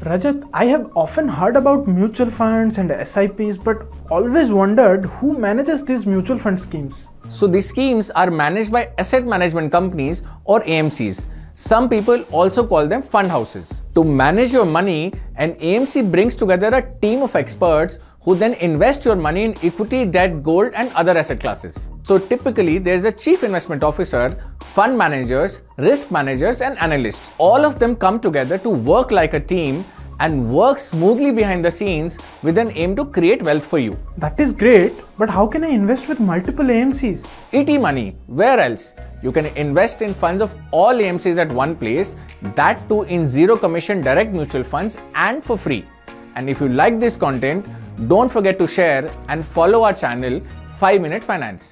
Rajat, I have often heard about mutual funds and SIPs, but always wondered who manages these mutual fund schemes. So these schemes are managed by asset management companies or AMCs. Some people also call them fund houses. To manage your money, an AMC brings together a team of experts who then invest your money in equity, debt, gold, and other asset classes. So typically, there's a chief investment officer, fund managers, risk managers, and analysts. All of them come together to work like a team and work smoothly behind the scenes with an aim to create wealth for you. That is great, but how can I invest with multiple AMCs? ET Money, where else? You can invest in funds of all AMCs at one place, that too in zero commission direct mutual funds and for free. And if you like this content, don't forget to share and follow our channel 5 Minute Finance.